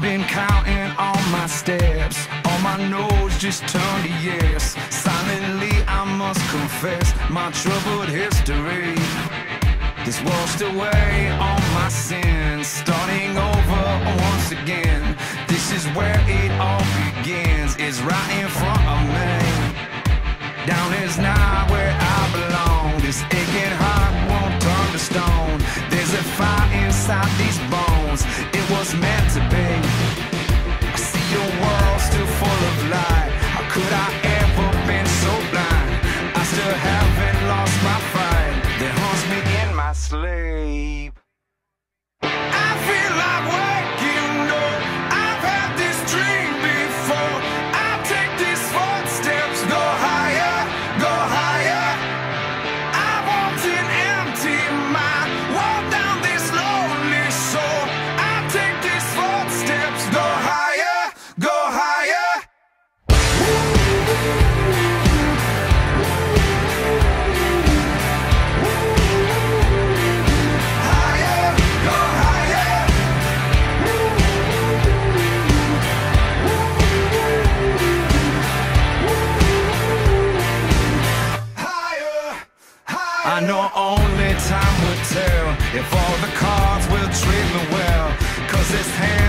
been counting all my steps. On my nose just turned to yes. Silently, I must confess my troubled history. This washed away all my sins, starting over once again. This is where it all begins, it's right in front of me. Down is not where I belong. This aching heart won't turn to stone. There's a fire inside these bones. It was meant to be. I know only time will tell if all the cards will treat me well. Cause this hand